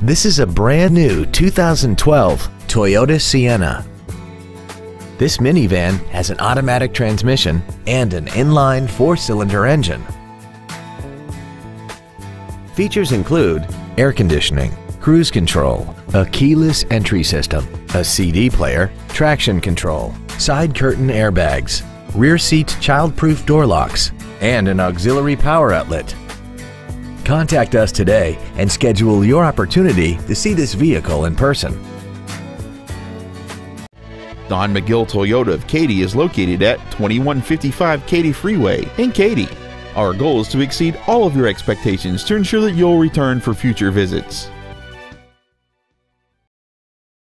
This is a brand new 2012 Toyota Sienna. This minivan has an automatic transmission and an inline four-cylinder engine. Features include air conditioning, cruise control, a keyless entry system, a CD player, traction control, side curtain airbags, rear seat child-proof door locks, and an auxiliary power outlet. Contact us today and schedule your opportunity to see this vehicle in person. Don McGill Toyota of Katy is located at 2155 Katy Freeway in Katy. Our goal is to exceed all of your expectations to ensure that you'll return for future visits.